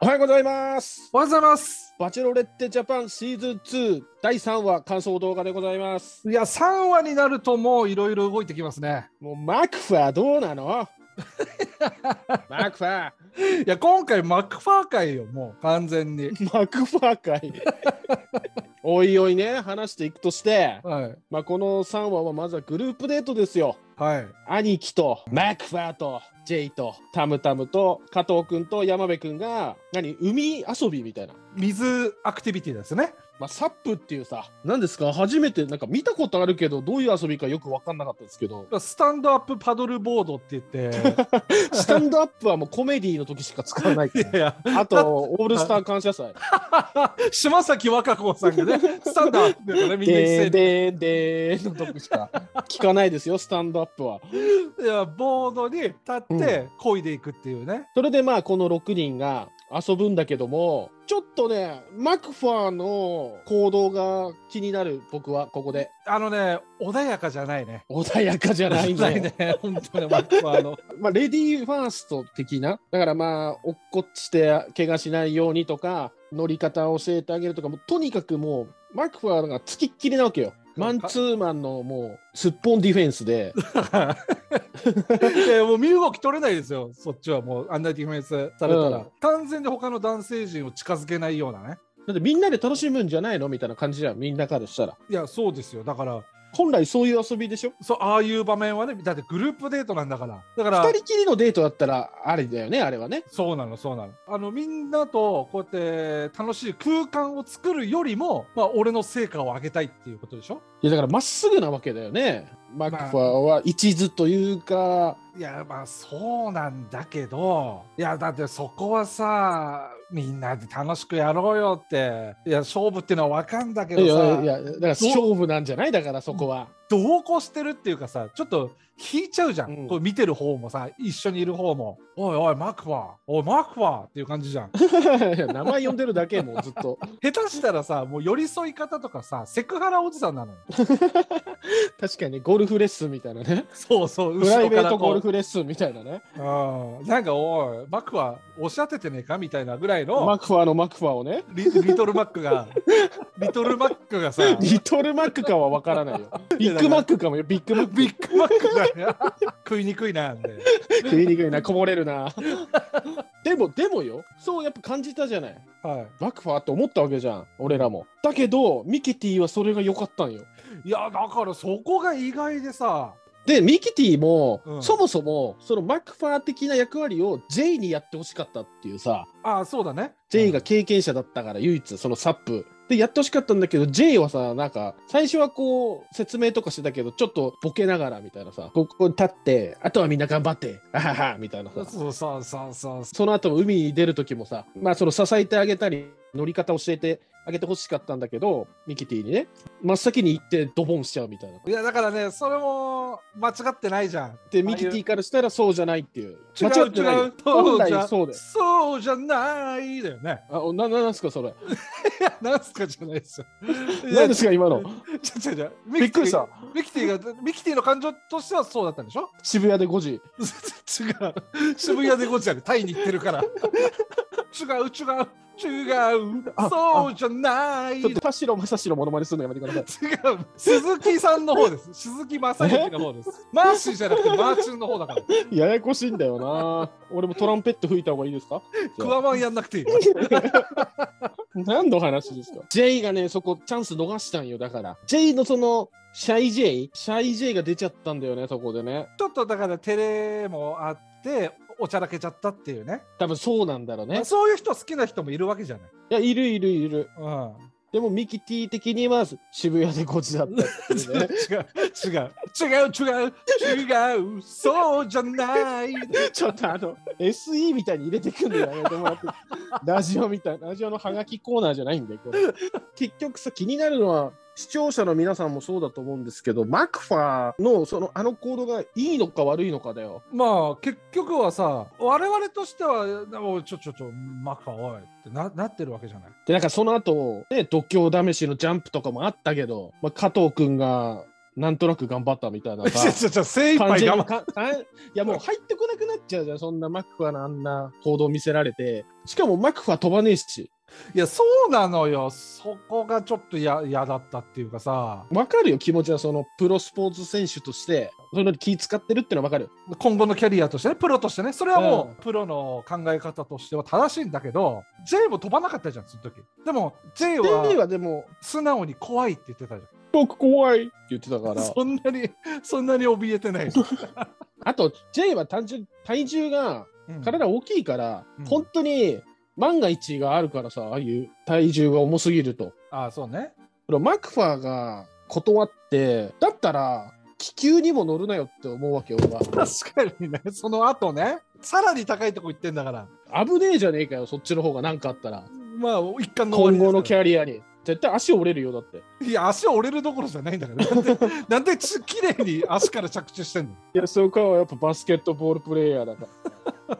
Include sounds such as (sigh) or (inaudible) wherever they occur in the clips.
おはようございます。おはようございます。バチェロレッテジャパンシーズン2第3話感想動画でございます。いや、3話になるともういろいろ動いてきますね。もうマクファーどうなの？(laughs) マクファー、いや、今回マックファー会よ、もう完全に。マクファー会。(laughs) おいおいね、話していくとして、はい。まあ、この3話はまずはグループデートですよ。はい。兄貴とマクファーとジェイとタムタムと加藤くんと山部くんが何海遊びみたいな。水アクティビティですね。まあ、サップっていうさ、何ですか？初めてなんか見たことあるけど、どういう遊びかよく分かんなかったですけど、スタンドアップパドルボードって言って、(laughs) スタンドアップはもうコメディの時しか使わないかいや。あと、オールスター感謝祭。(laughs) 島崎和歌子さんがね、スタンドアップでね、みんな一斉でーに。でーでーの時しか聞かないですよ、スタンドアップは。いや、ボードに立って漕いでいくっていうね。それでまあ、この6人が遊ぶんだけども、ちょっとね、マクファーの行動が気になる、僕は、ここで。あのね、穏やかじゃないね。穏やかじゃないね。ね、本当にマックファーの。(laughs) まあ、レディーファースト的な。だからまあ、落っこちて怪我しないようにとか、乗り方を教えてあげるとか、もうとにかくもう、マクファーがつきっきりなわけよ。マンツーマンのもう、すっぽんディフェンスで。(laughs) いやもう身動き取れないですよ、そっちはもう、あんなディフェンスされたら、うん完全に他の男性陣を近づけないようなね。だってみんなで楽しむんじゃないの？みたいな感じじゃん、みんなからしたら。いや、そうですよ、だから、本来そういう遊びでしょ？そうああいう場面はね、だってグループデートなんだから、だから、二人きりのデートだったらありだよね、あれはね。そうなの、そうなの。あのみんなとこうやって楽しい空間を作るよりも、まあ、俺の成果を上げたいっていうことでしょ？いやだからまっすぐなわけだよね。マクファーは一途というか、いやまあそうなんだけどいやだってそこはさみんなで楽しくやろうよって。いや勝負っていうのは分かんだけいどさ。やいや、だから勝負なんじゃない？だからそこは。同行してるっていうかさちょっと引いちゃうじゃん、うんこう見てる方もさ一緒にいる方も「おいおいマクファーおいマクファー」っていう感じじゃん (laughs) 名前呼んでるだけもう (laughs) ずっと。下手したらさもう寄り添い方とかさセクハラおじさんなのよ (laughs) 確かにゴルフレッスンみたいなね。そうそうプライベートゴルフレッスンみたいなね。ううんなんかおいマクファー押し当ててねえかみたいなぐらいのマクファーのマクファーをね。リリトルマックがリトルマックがさリトルマックかは分からないよ。ビッグマックかもよ、ビッグマック。ビッグマックがね食いにくいな食いにくいな、こぼれるな。でも、でもよ、そうやっぱ感じたじゃない。はマクファーって思ったわけじゃん、俺らも。だけど、ミキティはそれが良かったんよ。いいやだからそこが意外でさで、ミキティも、うんそもそも、そのマクファー的な役割を J にやってほしかったっていうさ、あそうだね J が経験者だったから、唯一、そのサップ。で、やってほしかったんだけど、J はさ、なんか、最初はこう、説明とかしてたけど、ちょっとボケながらみたいなさ、ここに立って、あとはみんな頑張って、あはは、みたいなさ。そうそうそうそうその後海に出る時もさ、まあその支えてあげたり、乗り方教えてあげてほしかったんだけど、ミキティにね、真っ先に行ってドボンしちゃうみたいな。いやだからねそれも間違ってないじゃんで、ミキティからしたらそうじゃないっていう。違う間違う本そうじゃ来そうだよ。そうじゃないだよねあ、おな、ななんすかそれ？いやなんすかじゃないですよ (laughs) 何ですか今の？ちょちょびっくりした。ミキティがミキティの感情としてはそうだったんでしょ？渋谷で5時。(laughs) 違う渋谷でゴチャでタイに行ってるから (laughs) 違う違う違うあそうじゃないちょっと田代正史のモノマネするのやめてください。違う鈴木さんの方です鈴木正幸の方ですマーシーじゃなくてマーチュンの方だからややこしいんだよな。俺もトランペット吹いた方がいいですか？クワマンやんなくていい (laughs) 何の話ですか ?J がね、そこチャンス逃したんよ。だから。J のその、シャイ J? シャイ J が出ちゃったんだよね、そこでね。ちょっとだから照れもあっておちゃらけちゃったっていうね多分そうなんだろうね。そういう人好きな人もいるわけじゃない、いや、いるいるいる。うん、でもミキティ的には渋谷で5時だったっね。(laughs) 違う違う違う違う違うそうじゃないちょっとあの、SE みたいに入れてくんのやめてもらって。ラジオみたいな、ラジオのハガキコーナーじゃないんだよ、これ。結局さ、気になるのは、視聴者の皆さんもそうだと思うんですけど、マクファーのそのあの行動がいいのか悪いのかだよ。まあ結局はさ我々としてはおいちょちょちょマクファーおいってななってるわけじゃない？で、なんかその後、ね、度胸試しのジャンプとかもあったけど、まあ、加藤くんが、なんとなく頑張ったみたいなさ。(laughs) ちょちょ精一杯我慢かかいやもう入ってこなくなっちゃうじゃん、そんなマクファのあんな行動見せられて。しかもマクファ飛ばねえし。いやそうなのよ。そこがちょっと嫌嫌だったっていうかさ。わかるよ、気持ちはそのプロスポーツ選手として、それの気使ってるってのはわかる。今後のキャリアとしてねプロとしてね。それはもう、うん。プロの考え方としては正しいんだけど J も飛ばなかったじゃんその時。でも J ははでも、素直に怖いって言ってたじ僕怖いって言ってたかゃんら。(laughs) そんなにそんなに怯えてない、(laughs) あと、J は単純体重がうん。体大きいから、うん。本当に万が一があるからさ、ああいう体重が重すぎると。ああそうねマクファーが断って、だったら気球にも乗るなよって思うわけよ、俺は。確かにねその後ねさらに高いとこ行ってんだから危ねえじゃねえかよ、そっちの方が何かあったら。まあ一貫の今後のキャリアに。絶対足折れるよ、だって。らいや足折れるどころじゃないんだからなんで綺麗に足から着地してんの？いや、そこはやっぱバスケットボールプレイヤーだから。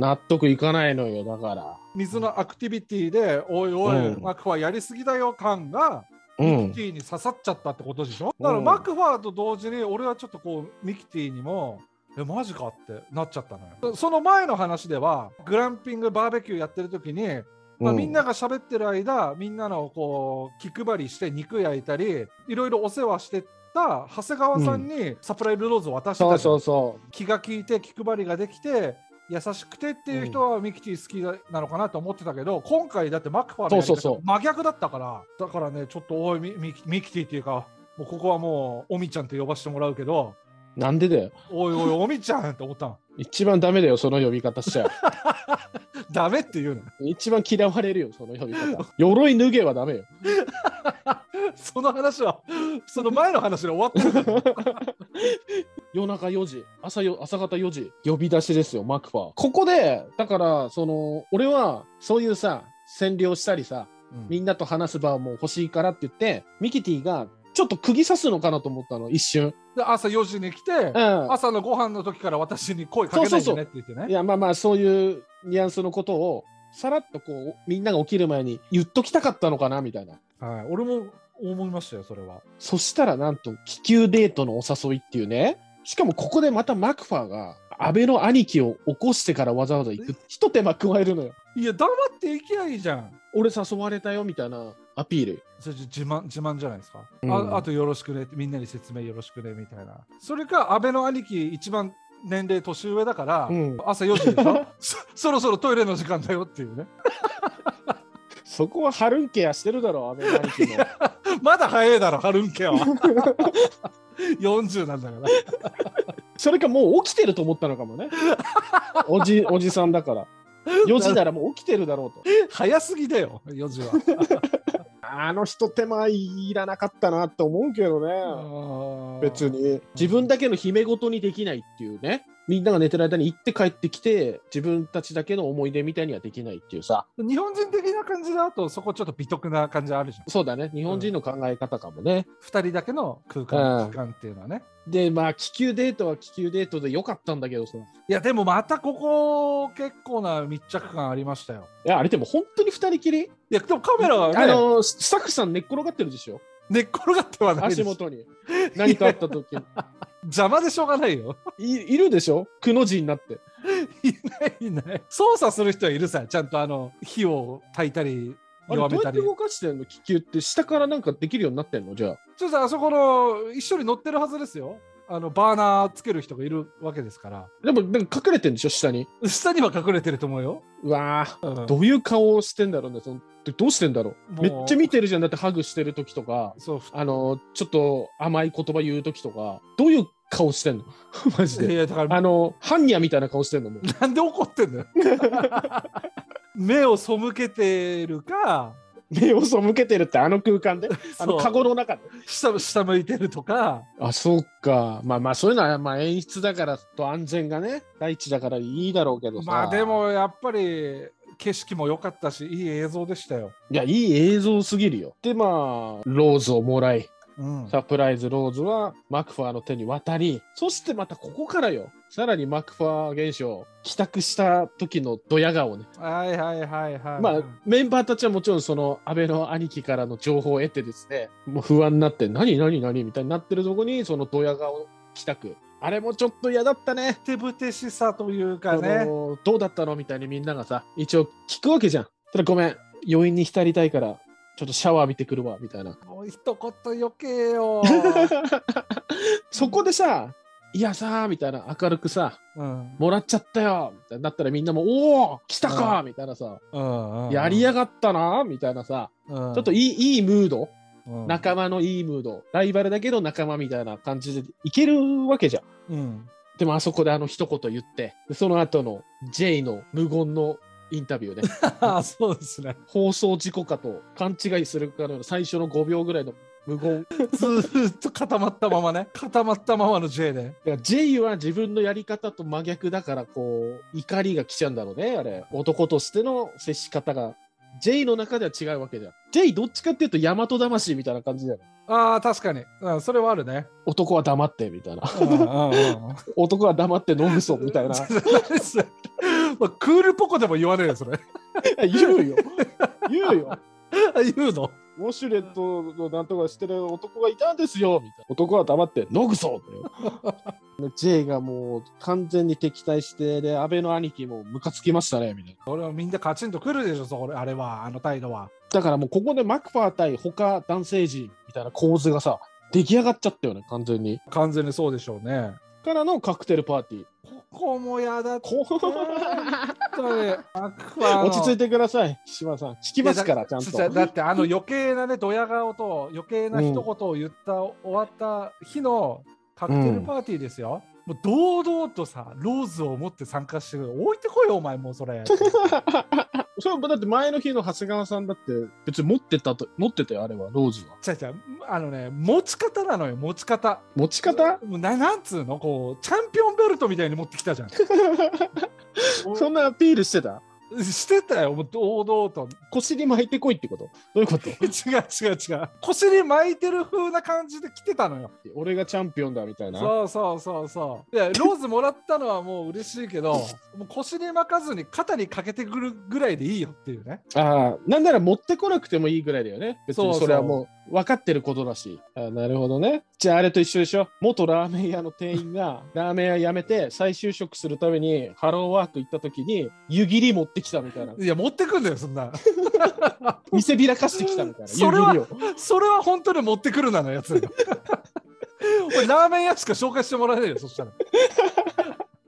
納得いかないのよ、だから。水のアクティビティでおいおい、うん。マクファーやりすぎだよ感がうん。ミキティに刺さっちゃったってことでしょ、だからマクファーと同時に俺はちょっとこうミキティにもえマジかってなっちゃったのよ。その前の話ではグランピングバーベキューやってる時に、まあ、うん。みんなが喋ってる間みんなのこう気配りして肉焼いたりいろいろお世話してた長谷川さんにサプライズローズを渡してそうたじゃん。そうそ気が利いて気配りができて優しくてっていう人はミキティ好きだなのかなと思ってたけど、今回だってマクファーのやり方そうそうそう真逆だったからだからねちょっとおいミミキミキティっていうかもうここはもうおみちゃんって呼ばせてもらうけどう。なんでだよ。おいおいおみちゃんって思ったの一番ダメだよ、その呼び方しちゃ。(laughs) ダメって言うの一番嫌われるよ、その呼び方。鎧脱げはダメよ。(laughs) その話はその前の話で終わってるから夜中4時、朝よ朝方4時、呼び出しですよ、マクファー。ここで、だから、その、俺は、そういうさ、占領したりさ、みんなと話す場も欲しいからって言って、ミキティが、ちょっと釘刺すのかなと思ったの、一瞬。で朝4時に来て、うん。朝のご飯の時から私に声かけないでねって言ってねいや、まあまあ、そういうニュアンスのことを、さらっとこう、みんなが起きる前に言っときたかったのかな、みたいな。はい、俺も思いましたよそれはそしたら、なんと、気球デートのお誘いっていうね。しかも、ここでまたマクファーが、安倍の兄貴を起こしてからわざわざ行く。一手間加えるのよ。いや黙っていきゃいいじゃん。俺誘われたよ、みたいなアピール。それ自慢自慢じゃないですか、うん。ああとよろしくね。みんなに説明よろしくねみたいな。それか安倍の兄貴一番年齢年上だから、うん。朝4時でしょ？(laughs) そそろそろトイレの時間だよっていうね。そこはハルンケアしてるだろう、安倍の兄貴も。(laughs) まだ早いだろハルンケは (laughs) 40なんだからそれかもう起きてると思ったのかもね。(laughs) おじ、おじさんだから。4時ならもう起きてるだろうと。早すぎだよ4時はあの人手間いらなかったなって思うけどね。別に自分だけの姫ごとにできないっていうねみんなが寝てる間に行って帰ってきて自分たちだけの思い出みたいにはできないっていうさ。日本人的な感じだとそこちょっと美徳な感じあるじゃん。そうだね。日本人の考え方かもね、2人だけの空間時間っていうのはね。でまあ気球デートは気球デートでよかったんだけどさ。いいやでもまたここ結構な密着感ありましたよ。やあれでも本当に二人きり、いやでもカメラはねあのススタッフさん寝っ転がってるでしょ？寝っ転がってはない足元に。何かあった時に (laughs) 邪魔でしょうがないよ。いいるでしょ？くの字になって。(laughs) いないいない。操作する人はいるさちゃんとあの火を焚いたり弱めたり。うやって動かしてんの？気球って下からなんかできるようになってんの？じゃあ。ちょっとあそこの一緒に乗ってるはずですよあのバーナーつける人がいるわけですから。でもなんか隠れてんでしょ？下に。下には隠れてると思うよ、うわー。うん。どういう顔をしてんだろうねそのどうしてんだろう？めっちゃ見てるじゃん。だってハグしてる時とか。あのちょっと甘い言葉言う時とか。どういう顔してんの？(laughs) マジいでやだからあの般若みたいな顔してんのもう。なんで怒ってんのよ。(laughs) 目を背けてるか目を背けてるってあの空間で？あのそうカゴの中で？下下向いてるとか。あそうか。まあまあそういうのはまあ演出だからと安全がね第一だからいいだろうけどさ。まあでもやっぱり景色も良かったしいい映像でしたよ。いやいい映像すぎるよ。でまあローズをもらい。うん。サプライズローズはマクファーの手に渡り、そしてまたここからよ、さらにマクファー現象、帰宅した時のドヤ顔ね。はいはいはいはい。まあ、メンバーたちはもちろんその安倍の兄貴からの情報を得てですね、もう不安になって、何何何みたいになってるとこに、そのドヤ顔帰宅。あれもちょっと嫌だったね。手ぶてしさというかそね。のどうだったのみたいにみんながさ、一応聞くわけじゃん。ただごめん、余韻に浸りたいから、ちょっとシャワー浴びてくるわ、みたいな。もう一言余計よ。(laughs) そこでさ、いやさ、みたいな明るくさ、うん。もらっちゃったよみたいになったらみんなも、おお来たかみたいなさ、うんうんやりやがったなみたいなさ、うんちょっといいいいムード、うん仲間のいいムード、ライバルだけど仲間みたいな感じでいけるわけじゃん。うん。でもあそこであの一言言って、でその後の J の無言のインタビューで、あ (laughs) そうですね。放送事故かと勘違いするかのような最初の5秒ぐらいの無言。ずーっと固まったままね。(laughs) 固まったままの J で。だから J は自分のやり方と真逆だから、こう、怒りが来ちゃうんだろうね、あれ。男としての接し方が。J の中では違うわけじゃん。J どっちかっていうと大和魂みたいな感じだよね。ああ、確かに。うん、それはあるね。男は黙ってみたいな。うんうんうん (laughs) 男は黙って飲むぞみたいな。(laughs) まあ、クールポコでも言わねえよ、それ。言うよ。言うよ。言うの？ウォシュレットのなんとかしてる男がいたんですよみたいな。男は黙って飲むぞだよ。J がもう完全に敵対して、で、安倍の兄貴もムカつきましたね、みたいな。これはみんなカチンとくるでしょ、それあれは、あの態度は。だからもうここでマクファー対他男性陣みたいな構図がさ、出来上がっちゃったよね、完全に。完全にそうでしょうね。からのカクテルパーティー。ここもやだ。こ (laughs) (laughs) 落ち着いてください、島さん。聞きますから、ちゃんと。だだってあの余計なね、ドヤ顔と余計な一言を言った、終わった日のカクテルパーティーですよ。もう堂々とさ、ローズを持って参加してる。置いてこいよ、お前もうそれ。(laughs) そうだって前の日の長谷川さんだって別に持ってたと持ってたよあれはローズはちゃちゃ、あのね、持ち方なのよ、持ち方。持ち方？ななんつうの？こう、チャンピオンベルトみたいに持ってきたじゃん。(laughs) そんなアピールしてた？してたよ、もう堂々と。腰に巻いてこいってこと？どういうこと？(laughs) 違う違う違う。腰に巻いてる風な感じで来てたのよ。俺がチャンピオンだみたいな？そうそうそうそう。いや、ローズもらったのはもう嬉しいけど、もう腰に巻かずに肩にかけてくるぐらいでいいよっていうね。ああなんなら持ってこなくてもいいぐらいだよね別にそうそうそれはもう分かってることだしあなるほどねじゃああれと一緒でしょ元ラーメン屋の店員が (laughs) ラーメン屋辞めて再就職するためにハローワーク行った時に湯切り持ってきたみたいないや、持ってくんだよ、そんな。(laughs) 見せびらかしてきたみたいなそれはそれは本当に持ってくるなのやつよ。(laughs) 俺、ラーメン屋しか紹介してもらえないよ、そしたら。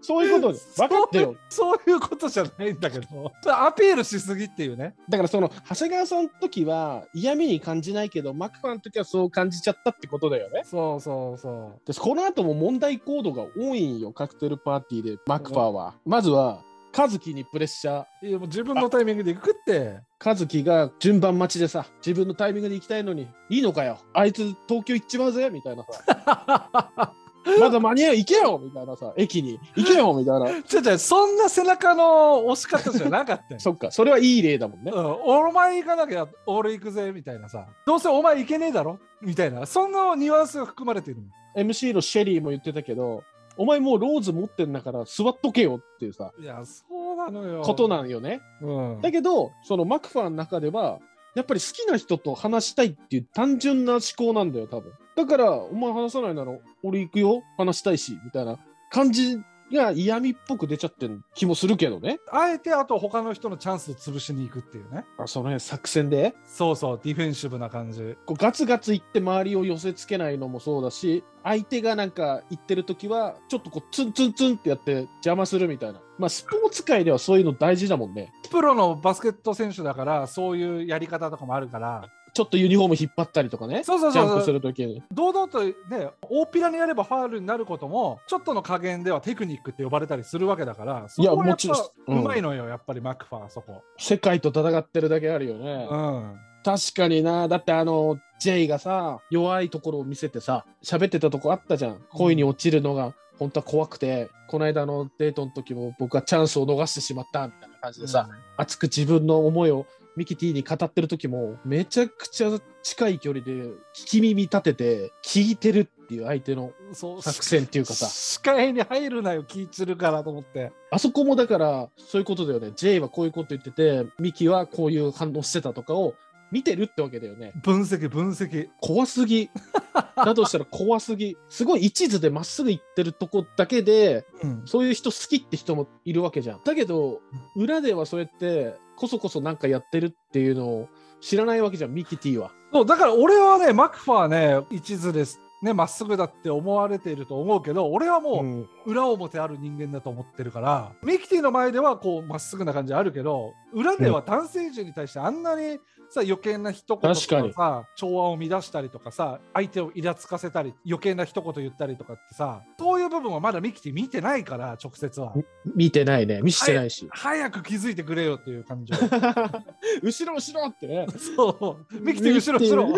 そういうこと (laughs) で分かってよそういうことじゃないんだけど、(laughs) アピールしすぎっていうね。だからその長谷川さんの時は嫌味に感じないけどマクファーの時はそう感じちゃったってことだよね。そうそうそでこの後も問題行動が多いんよカクテルパーティーでマクファーは。まずは和樹にプレッシャー。う。いや、もう自分のタイミングで行くって。和樹が順番待ちでさ自分のタイミングで行きたいのにいいのかよあいつ東京行っちまうぜみたいなさ (laughs) まだ間に合う行けよみたいなさ駅に。行けよみたいな。違う違う、そんな背中の押し方じゃなかったよ。そっかそれはいい例だもんね。うん、お前行かなきゃ俺行くぜみたいなさ。どうせお前行けねえだろみたいな。そんなニュアンスが含まれてるの。MC のシェリーも言ってたけどお前もうローズ持ってんだから座っとけよっていうさいやそうなのよ。ことなんよね。うん。だけどそのマクファーの中ではやっぱり好きな人と話したいっていう単純な思考なんだよ多分だからお前話さないなら俺行くよ。話したいしみたいな。感じが嫌味っぽく出ちゃってる気もするけどね。あえてあと他の人のチャンスを潰しに行くっていうね。あその辺作戦で？そうそうディフェンシブな感じ。こうガツガツ行って周りを寄せつけないのもそうだし相手がなんか行ってる時はちょっとこうツンツンツンってやって邪魔するみたいな。まあスポーツ界ではそういうの大事だもんね。プロのバスケット選手だからそういうやり方とかもあるからちょっとユニフォーム引っ張ったりとかね。そうそうそう。ジャンプする時に。堂々とね大っぴらにやればファールになることもちょっとの加減ではテクニックって呼ばれたりするわけだからそこはやっもちろんぱうん。うまいのよやっぱりマックファーそこ。世界と戦ってるだけあるよね、うん。確かにな。だってあの J がさ弱いところを見せてさ喋ってたとこあったじゃん。恋に落ちるのが本当は怖くてこの間のデートの時も僕はチャンスを逃してしまったみたいな感じでさ、熱く自分の思いをミキティに語ってる時もめちゃくちゃ近い距離で聞き耳立てて聞いてるっていう相手の作戦っていうかさ。視界に入るなよ気散るからと思って。あそこもだからそういうことだよね。J はこういうこと言っててミキはこういう反応してたとかを見てるってわけだよね。分析分析。怖すぎ。(laughs) だとしたら怖すぎ。すごい一途でまっすぐ行ってるとこだけでうん。そういう人好きって人もいるわけじゃん。だけど裏ではそうやってこそこそなんかやってるっていうのを知らないわけじゃんミキティは。そうだから俺はねマクファーね一途ですねまっすぐだって思われていると思うけど俺はもう、うん。裏表ある人間だと思ってるからミキティの前ではこうまっすぐな感じあるけど裏では男性陣に対してあんなにさ余計な一言とかさ調和を乱したりとかさ相手をイラつかせたり余計な一言言ったりとかってさそういう部分はまだミキティ見てないから直接は。見てないね。見してないし、早く気づいてくれよっていう感情。(laughs) 後ろ後ろって。ねそう。ミキティ後ろ後ろ。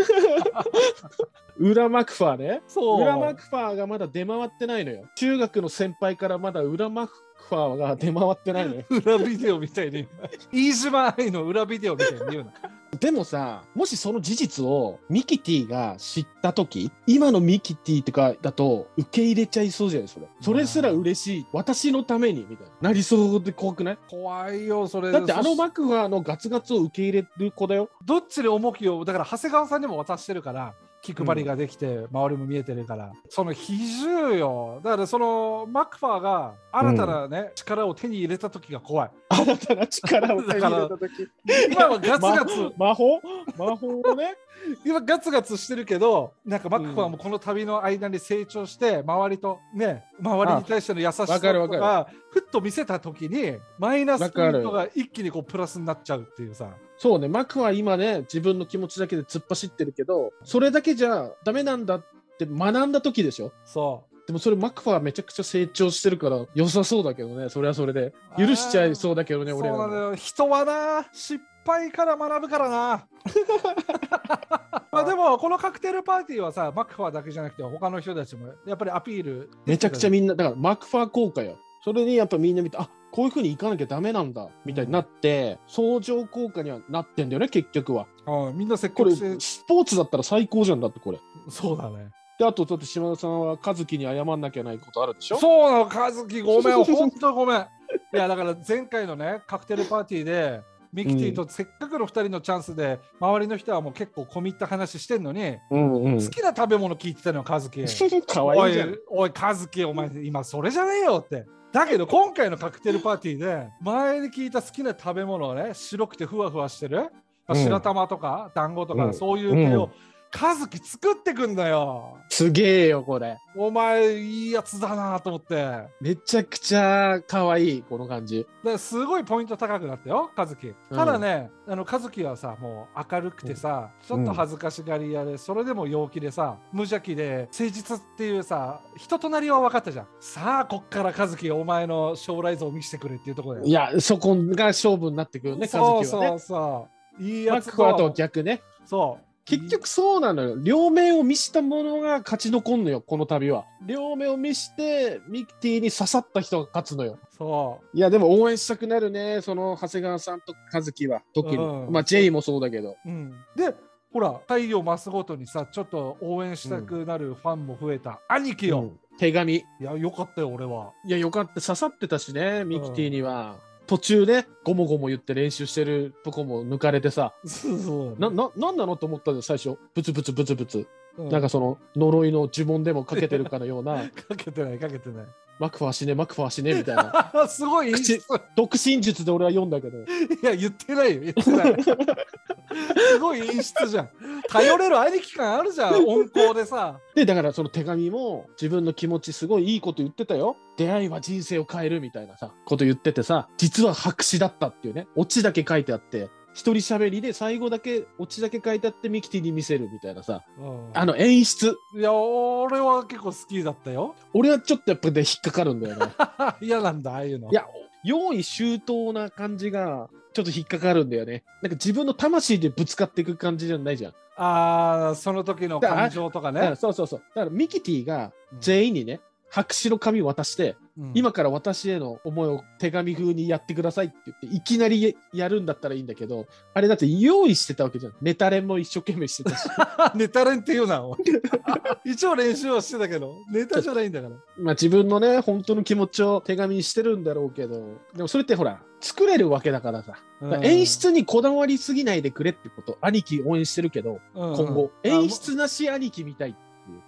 (laughs) 裏マクファーね。そう。裏マクファーがまだ出回ってないのよ。中学の先輩からまだ裏マクファーが出回ってないのよ。(laughs) 裏ビデオみたいに飯島愛の裏ビデオみたいに言うなでもさもしその事実をミキティが知った時今のミキティとかだと受け入れちゃいそうじゃない？それ。それすら嬉しい。私のためにみたいな。なりそうで怖くない？怖いよそれ。だってあのマクファーのガツガツを受け入れる子だよ。どっちに重きをだから長谷川さんにも渡してるから気配りができて、周りも見えてるから。その比重よ。だからそのマクファーが新たなね、力を手に入れた時が怖い。新たな力を手に入れた時。(laughs) 今はガツガツ。魔 (laughs) 魔法？魔法をね今ガツガツしてるけどなんかマクファーもこの旅の間に成長して周りとね周りに対しての優しさとかふっと見せた時にマイナスポイントわが一気にこうプラスになっちゃうっていうさ。そうねマクは今ね自分の気持ちだけで突っ走ってるけどそれだけじゃダメなんだって学んだ時でしょ。そう。でもそれマクファーめちゃくちゃ成長してるから良さそうだけどねそれはそれで。許しちゃいそうだけどね俺ら人はな失敗から学ぶからな。(laughs) まあでもこのカクテルパーティーはさマクファーだけじゃなくて他の人たちもやっぱりアピールめちゃくちゃみんなだからマクファー効果よ。それにやっぱみんな見てあこういう風に行かなきゃダメなんだみたいになって、相乗効果にはなってんだよね結局は。うん。みんな積これ極性スポーツだったら最高じゃんだってこれ。そうだね。であとだって島田さんは和樹に謝んなきゃないことあるでしょ？そうなの。和樹ごめん。(laughs) 本当ごめん。いやだから前回のねカクテルパーティーでミキティとせっかくの2人のチャンスで周りの人はもう結構込み入った話してんのに、うんうん。好きな食べ物聞いてたのよ和樹かおわいいじゃん。いおい和樹お前今それじゃねえよって。だけど今回のカクテルパーティーで前に聞いた好きな食べ物をね白くてふわふわしてる、うん。白玉とか団子とか、うん。そういう系を、和樹作ってくんだよ。すげえよこれ。お前いいやつだなと思って。めちゃくちゃ可愛いこの感じ。らすごいポイント高くなったよ和樹。ただね、あの和樹はさもう明るくてさ、ちょっと恥ずかしがり屋でそれでも陽気でさ無邪気で誠実っていうさ人となりは分かったじゃん。さあこっから和樹がお前の将来像を見せてくれっていうところだよ。いやそこが勝負になってくるねそう和樹はね。そうそういいやマつクファーと逆ね。そう結局そうなのよ。両面を見したものが勝ち残んのよこの旅は。両面を見してミキティに刺さった人が勝つのよ。そいやでも応援したくなるねその長谷川さんと和樹は特に、うん。まあ J もそうだけど。う、うん、でほら太陽増すごとにさちょっと応援したくなるファンも増えた、兄貴よ、うん。手紙。いやよかったよ俺は。いやよかった。刺さってたしねミキティには、途中ねゴモゴモ言って練習してるとこも抜かれてさ。そうそう。なななんなのと思ったんだよ最初。ブツブツブツブツ、うん。なんかその呪いの呪文でもかけてるかのような。(laughs) かけてないかけてないマクファー死ねマクファー死ねみたいな。(laughs) すごい演出独身術で俺は読んだけど。いや言ってないよ言ってない。すごい演出じゃん。頼れる兄貴感あるじゃん温厚でさ。でだからその手紙も自分の気持ちすごいいいこと言ってたよ。出会いは人生を変えるみたいなさこと言っててさ実は白紙だったっていうね。オチだけ書いてあって一人喋りで最後だけオチだけ書いてあってミキティに見せるみたいなさ。あの演出。いや俺は結構好きだったよ。俺はちょっとやっぱで引っかかるんだよね。(laughs) 嫌なんだああいうの。いや用意周到な感じがちょっと引っかかるんだよね。なんか自分の魂でぶつかっていく感じじゃないじゃん、ああその時の感情とかだからねそうそうそう。だからミキティが全員にね白紙の紙渡してうん今から私への思いを手紙風にやってくださいって言って、いきなりやるんだったらいいんだけど、あれだって用意してたわけじゃん。ネタ練も一生懸命してたし。(laughs) ネタ練っていうな。おい (laughs) 一応練習はしてたけど、ネタじゃないんだから。まあ自分のね、本当の気持ちを手紙にしてるんだろうけど、でもそれってほら、作れるわけだからさ。ら演出にこだわりすぎないでくれってこと。兄貴応援してるけど、今今後。演出なし兄貴みたい。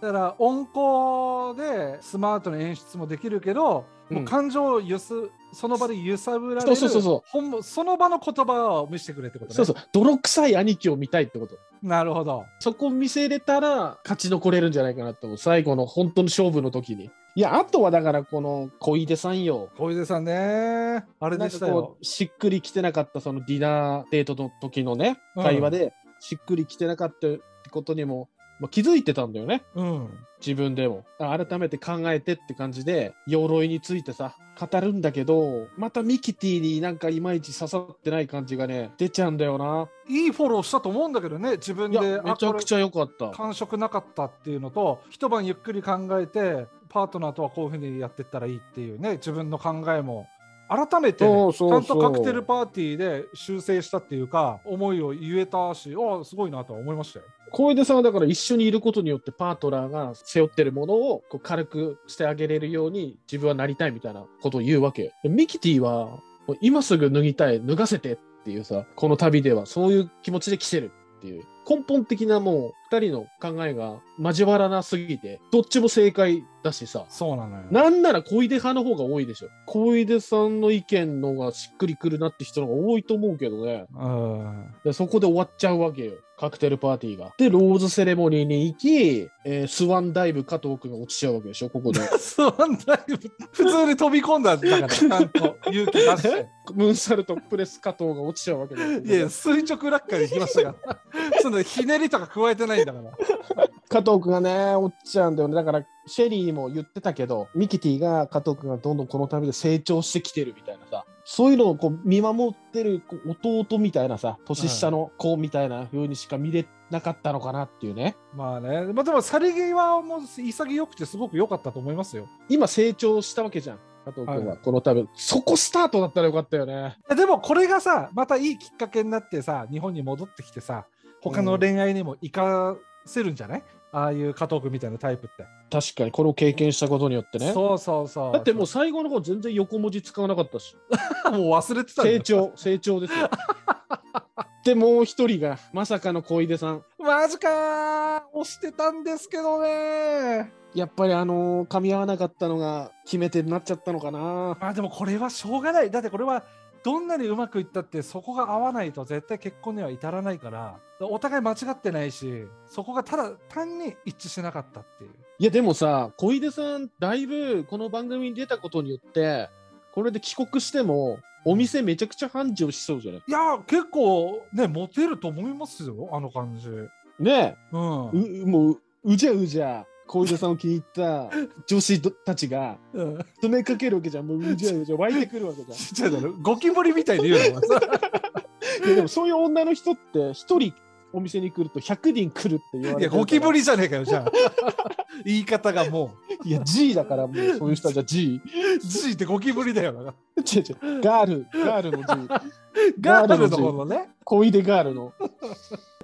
だから音効でスマートな演出もできるけど、もう感情をゆすその場で揺さぶられるそうそうそうそその場の言葉を見せてくれってことね。そうそう。泥臭い兄貴を見たいってこと。なるほど。そこ見せれたら勝ち残れるんじゃないかなと。最後の本当の勝負の時に。いや、あとはだからこの小出さんよ。小出さんね。あれでしたよしっくりきてなかったそのディナーデートの時のね、うん会話で、しっくりきてなかったってことにも、まあ、気づいてたんだよね。うん。自分でも。あ改めて考えてって感じで、鎧についてさ、語るんだけど、またミキティになんかいまいち刺さってない感じがね、出ちゃうんだよな。いいフォローしたと思うんだけどね、自分いで。や、めちゃくちゃゃ良かった。感触なかったっていうのと、一晩ゆっくり考えて、パートナーとはこういうふうにやっていったらいいっていうね、自分の考えも。改めてちゃんとカクテルパーティーで修正したっていうか思いを言えたしあすごいなとは思いましたよ。小出さんはだから一緒にいることによってパートナーが背負ってるものをこう軽くしてあげれるように自分はなりたいみたいなことを言うわけミキティは今すぐ脱ぎたい、脱がせてっていうさ、この旅ではそういう気持ちで来てるっていう根本的なもう二人の考えが交わらなすぎて、どっちも正解だしさ。そうなのよ。なんなら小出派の方が多いでしょ。小出さんの意見のがしっくりくるなって人の方が多いと思うけどね。うんでそこで終わっちゃうわけよ。カクテルパーティーが。で、ローズセレモニーに行き、えースワンダイブ加藤君が落ちちゃうわけでしょ、ここで。(laughs) スワンダイブ普通に飛び込んだんだからちゃんと勇気出して。(laughs) ムーンサルトプレス加藤が落ちちゃうわけだよ。いや垂直落下で行きましたから。(laughs) そのひねりとか加えてないんだから。加藤君がね、落ちちゃうんだよね。だから、シェリーにも言ってたけど、ミキティが加藤君がどんどんこの旅で成長してきてるみたいなさ、そういうのをこう見守ってる弟みたいなさ、年下の子みたいな風にしか見れなかったのかなっていうね。まあね、まあ、でも去り際も潔くてすごく良かったと思いますよ。今成長したわけじゃん。加藤君ははこの旅、そこスタートだったらよかったよね。でもこれがさまたいいきっかけになってさ日本に戻ってきてさ他の恋愛にも活かせるんじゃない、ああいう加藤君みたいなタイプって。確かにこれを経験したことによってね。そうそうそう。だってもう最後の方全然横文字使わなかったし。う (laughs) もう忘れてた成長、成長ですよ。(laughs) で、もう一人が、まさかの小出さん。マジかー押してたんですけどねやっぱりあのー噛み合わなかったのが決め手になっちゃったのかな。まあでもこれはしょうがない。だってこれはどんなにうまくいったってそこが合わないと絶対結婚には至らないからお互い間違ってないしそこがただ単に一致しなかったっていう。いや、でもさ、小出さん、だいぶこの番組に出たことによって、これで帰国しても、お店めちゃくちゃ繁盛しそうじゃない？いや結構ねモテると思いますよあの感じ。ねうん。え、うもう、うじゃうじゃ、小出さんを気に入った女子たちがうん。詰めかけるわけじゃん。もううじゃうじゃ、湧いてくるわけじゃん。ちっちゃいだろゴキブリみたいに言うの (laughs) いやでもそういう女の人って一人お店に来ると100人来るって言われていやゴキブリじゃねえかよじゃあ。(laughs) 言い方がもいや G だからもうそういう人たちは G う G ってゴキブリだよな違う違う。ガールガールの G ガールの方のね。小出ガールの。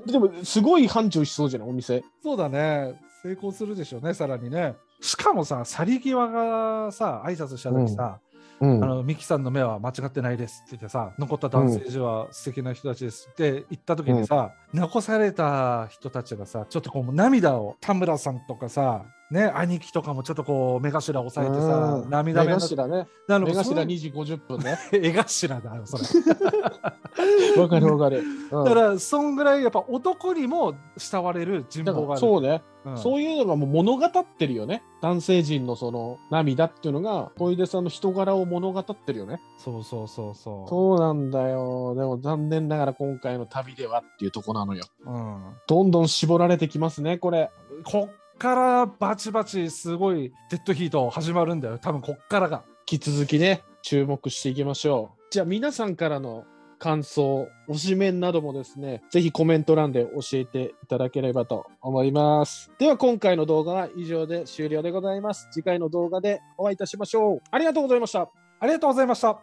でもすごい繁盛しそうじゃないお店。そうだね成功するでしょうねさらにね。しかもさ去り際がさ挨拶した時さ、うん。あのミキさんの目は間違ってないですって言ってさ残った男性陣は素敵な人たちですって言った時にさ、残された人たちがさちょっとこう涙を田村さんとかさね兄貴とかもちょっとこう目頭を押さえてさうん。涙目頭ね。なの目頭それ2時50分ね。(laughs) 絵頭だよそれ。(laughs) わかるわかる、うん。だからそんぐらいやっぱ男にも慕われる人望がある。らそうね、うん。そういうのがもう物語ってるよね。男性陣のその涙っていうのが小出さんの人柄を物語ってるよね。そうそうそうそう。そうなんだよ。でも残念ながら今回の旅ではっていうとこなのよ。うん、どんどん絞られてきますね、これ。こっからバチバチすごいデッドヒート始まるんだよ多分こっからが引き続きね、注目していきましょう。じゃあ皆さんからの感想、推しメンなどもですね、ぜひコメント欄で教えていただければと思います。では今回の動画は以上で終了でございます。次回の動画でお会いいたしましょう。ありがとうございました。ありがとうございました。